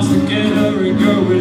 house together and her